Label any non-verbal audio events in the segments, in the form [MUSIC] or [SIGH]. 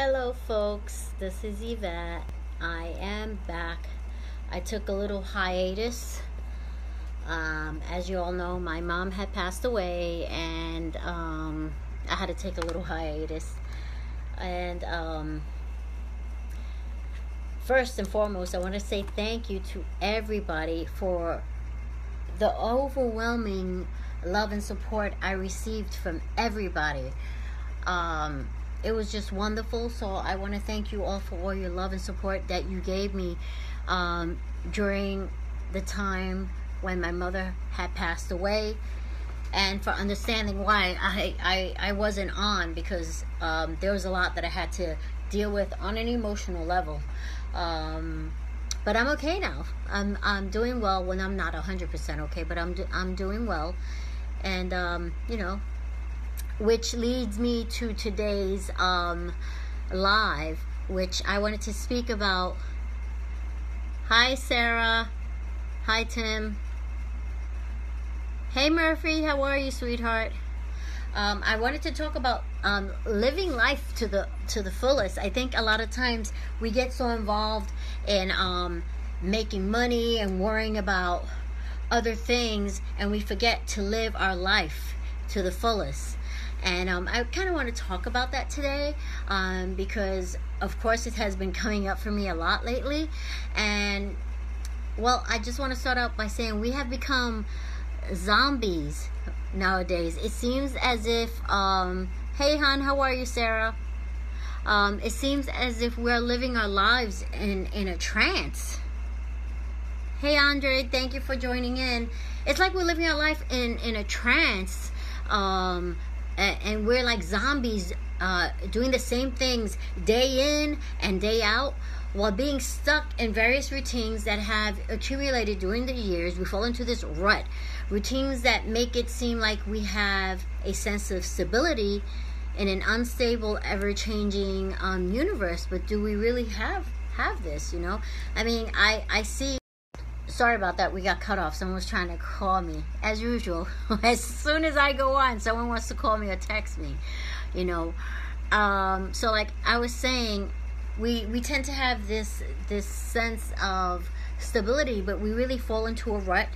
Hello, folks. This is Yvette. I am back. I took a little hiatus. Um, as you all know, my mom had passed away, and um, I had to take a little hiatus. And um, first and foremost, I want to say thank you to everybody for the overwhelming love and support I received from everybody. Um, it was just wonderful. So I want to thank you all for all your love and support that you gave me um, during the time when my mother had passed away and for understanding why I, I, I wasn't on because um, there was a lot that I had to deal with on an emotional level. Um, but I'm okay now. I'm, I'm doing well when I'm not 100% okay, but I'm, do, I'm doing well. And, um, you know, which leads me to today's um, live, which I wanted to speak about. Hi, Sarah. Hi, Tim. Hey, Murphy. How are you, sweetheart? Um, I wanted to talk about um, living life to the to the fullest. I think a lot of times we get so involved in um, making money and worrying about other things, and we forget to live our life to the fullest. And um, I kind of want to talk about that today um, because, of course, it has been coming up for me a lot lately. And, well, I just want to start out by saying we have become zombies nowadays. It seems as if, um, hey, hon, how are you, Sarah? Um, it seems as if we're living our lives in, in a trance. Hey, Andre, thank you for joining in. It's like we're living our life in, in a trance. Um, and, we're like zombies uh, doing the same things day in and day out while being stuck in various routines that have accumulated during the years. We fall into this rut. Routines that make it seem like we have a sense of stability in an unstable ever-changing um, universe. But do we really have have this you know? I mean i i see sorry about that. We got cut off. Someone was trying to call me, as usual. [LAUGHS] as soon as I go on, someone wants to call me or text me. You know, um, so like I was saying, we we tend to have this this sense of stability, but we really fall into a rut,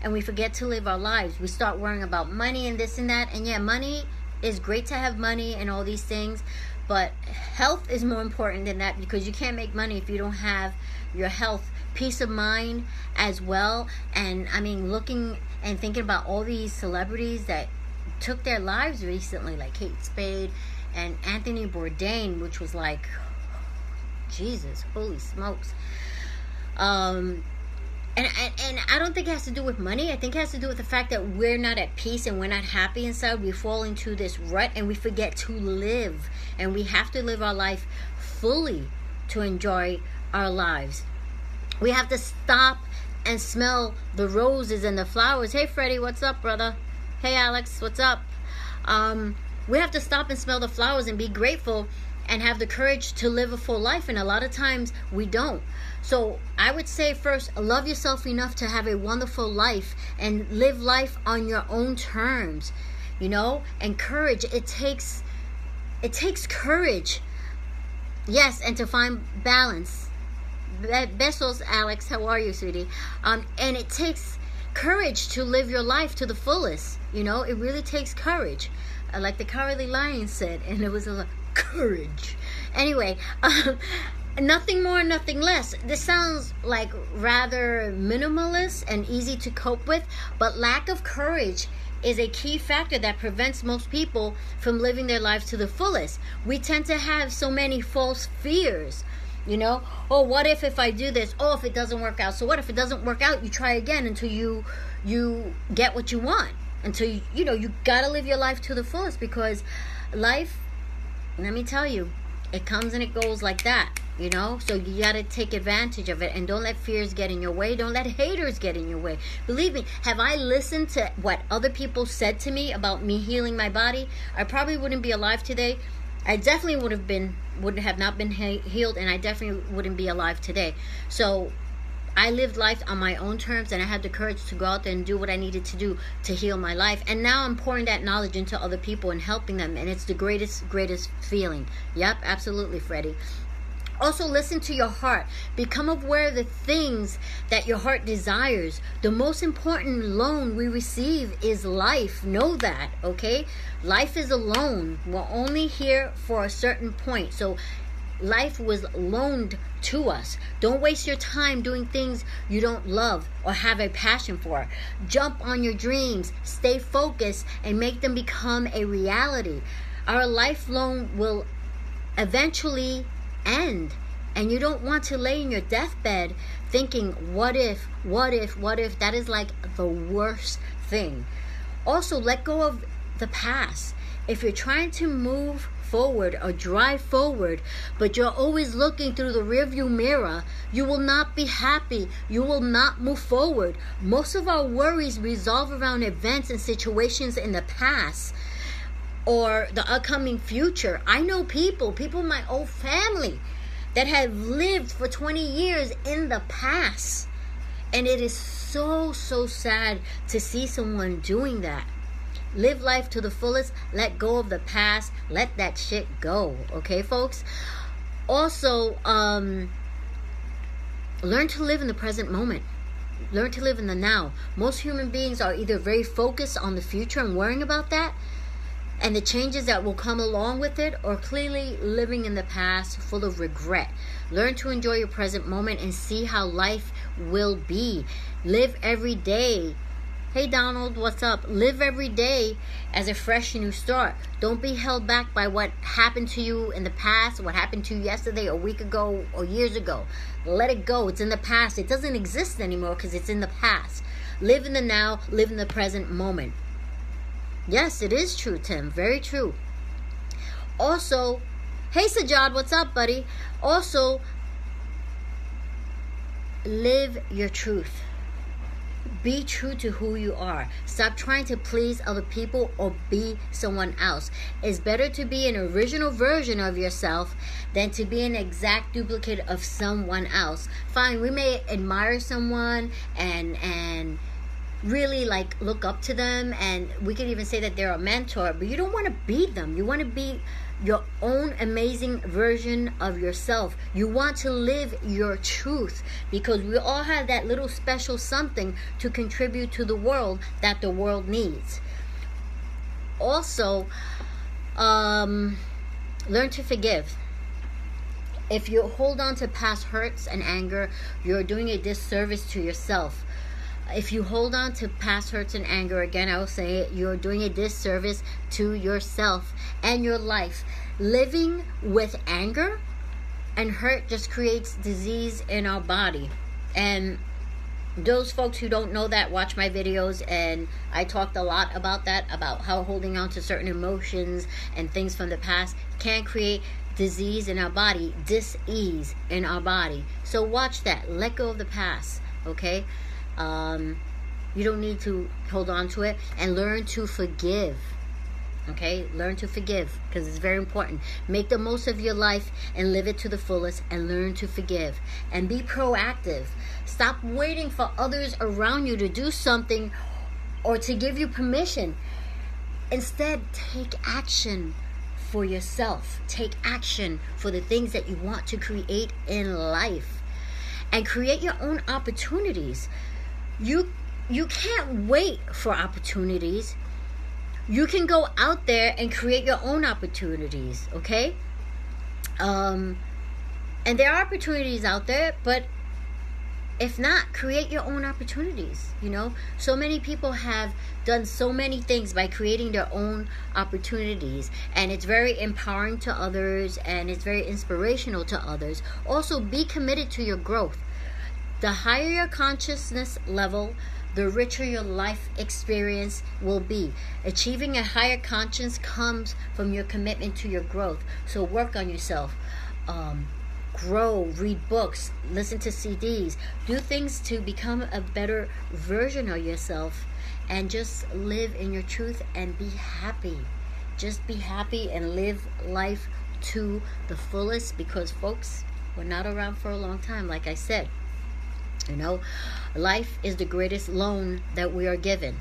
and we forget to live our lives. We start worrying about money and this and that, and yeah, money is great to have money and all these things, but health is more important than that because you can't make money if you don't have your health peace of mind as well. And I mean, looking and thinking about all these celebrities that took their lives recently, like Kate Spade and Anthony Bourdain, which was like, Jesus, holy smokes. Um, and, and, and I don't think it has to do with money. I think it has to do with the fact that we're not at peace and we're not happy inside. We fall into this rut and we forget to live. And we have to live our life fully to enjoy our lives. We have to stop and smell the roses and the flowers. Hey, Freddie, what's up, brother? Hey, Alex, what's up? Um, we have to stop and smell the flowers and be grateful and have the courage to live a full life. And a lot of times we don't. So I would say first, love yourself enough to have a wonderful life and live life on your own terms. You know, and courage. It takes, it takes courage. Yes, and to find balance Besos, Alex. How are you, sweetie? Um, and it takes courage to live your life to the fullest. You know, it really takes courage. Uh, like the Cowardly Lion said, and it was a courage. Anyway, [LAUGHS] um, nothing more, nothing less. This sounds like rather minimalist and easy to cope with, but lack of courage is a key factor that prevents most people from living their lives to the fullest. We tend to have so many false fears you know? Oh what if if i do this? Oh if it doesn't work out. So what if it doesn't work out? You try again until you you get what you want. Until you you know you gotta live your life to the fullest because life let me tell you it comes and it goes like that you know? So you gotta take advantage of it and don't let fears get in your way. Don't let haters get in your way. Believe me have i listened to what other people said to me about me healing my body? I probably wouldn't be alive today I definitely would have been would have not been he- healed, and I definitely wouldn't be alive today. So I lived life on my own terms and I had the courage to go out there and do what I needed to do to heal my life. And now I'm pouring that knowledge into other people and helping them. And it's the greatest, greatest feeling. Yep, absolutely, Freddie. Also, listen to your heart. Become aware of the things that your heart desires. The most important loan we receive is life. Know that, okay? Life is a loan. We're only here for a certain point. So, life was loaned to us. Don't waste your time doing things you don't love or have a passion for. Jump on your dreams, stay focused, and make them become a reality. Our life loan will eventually end. And you don't want to lay in your deathbed thinking, what if, what if, what if? That is like the worst thing. Also, let go of the past. If you're trying to move forward or drive forward, but you're always looking through the rearview mirror, you will not be happy. You will not move forward. Most of our worries resolve around events and situations in the past or the upcoming future. I know people, people in my old family that have lived for 20 years in the past. And it is so, so sad to see someone doing that. Live life to the fullest. Let go of the past. Let that shit go. Okay, folks? Also, um, learn to live in the present moment. Learn to live in the now. Most human beings are either very focused on the future and worrying about that and the changes that will come along with it, or clearly living in the past full of regret. Learn to enjoy your present moment and see how life will be. Live every day. Hey Donald, what's up? Live every day as a fresh new start. Don't be held back by what happened to you in the past, what happened to you yesterday, a week ago, or years ago. Let it go. It's in the past. It doesn't exist anymore because it's in the past. Live in the now, live in the present moment. Yes, it is true, Tim. Very true. Also, hey Sajad, what's up, buddy? Also, live your truth. Be true to who you are. Stop trying to please other people or be someone else. It's better to be an original version of yourself than to be an exact duplicate of someone else. Fine, we may admire someone and and really like look up to them and we could even say that they're a mentor but you don't want to be them. You want to be your own amazing version of yourself. You want to live your truth because we all have that little special something to contribute to the world that the world needs. Also um, learn to forgive. If you hold on to past hurts and anger you're doing a disservice to yourself if you hold on to past hurts and anger, again, I will say it, you're doing a disservice to yourself and your life. Living with anger and hurt just creates disease in our body. And those folks who don't know that watch my videos and I talked a lot about that about how holding on to certain emotions and things from the past can create disease in our body, dis-ease in our body. So watch that. Let go of the past, okay? Um, you don't need to hold on to it and learn to forgive. Okay, learn to forgive because it's very important. Make the most of your life and live it to the fullest and learn to forgive and be proactive. Stop waiting for others around you to do something or to give you permission. Instead, take action for yourself. Take action for the things that you want to create in life and create your own opportunities you you can't wait for opportunities. You can go out there and create your own opportunities okay? Um and there are opportunities out there but if not create your own opportunities you know? So many people have done so many things by creating their own opportunities and it's very empowering to others and it's very inspirational to others. Also be committed to your growth the higher your consciousness level, the richer your life experience will be. Achieving a higher conscience comes from your commitment to your growth. So work on yourself. Um, grow, read books, listen to CDs, do things to become a better version of yourself, and just live in your truth and be happy. Just be happy and live life to the fullest because, folks, we're not around for a long time, like I said. You know, life is the greatest loan that we are given.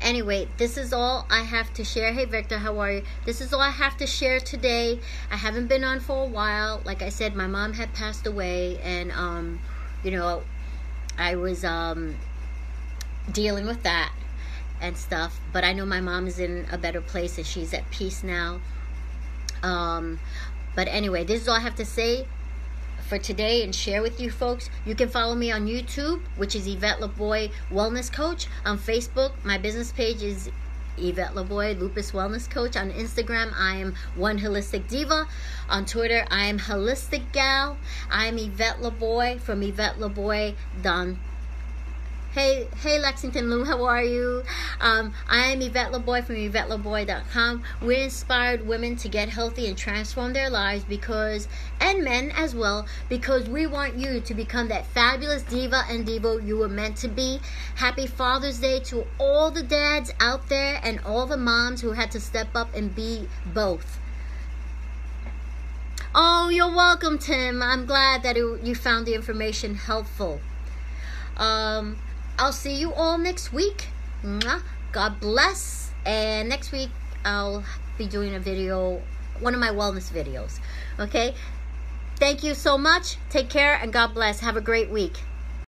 Anyway, this is all I have to share. Hey, Victor, how are you? This is all I have to share today. I haven't been on for a while. Like I said, my mom had passed away, and um, you know, I was um dealing with that and stuff. But I know my mom is in a better place and she's at peace now. Um, but anyway, this is all I have to say for today and share with you folks. You can follow me on YouTube, which is Yvette LaBoy Wellness Coach. On Facebook, my business page is Yvette LaBoy, Lupus Wellness Coach. On Instagram, I am One Holistic Diva. On Twitter, I am Holistic Gal. I am Yvette LaBoy from Yvette LaBoy Don Hey, hey Lexington Lou, how are you? Um, I am Yvette LaBoy from YvetteLaBoy.com. We inspired women to get healthy and transform their lives because, and men as well, because we want you to become that fabulous diva and divo you were meant to be. Happy Father's Day to all the dads out there and all the moms who had to step up and be both. Oh, you're welcome, Tim. I'm glad that it, you found the information helpful. Um, I'll see you all next week. God bless. And next week, I'll be doing a video, one of my wellness videos. Okay? Thank you so much. Take care and God bless. Have a great week.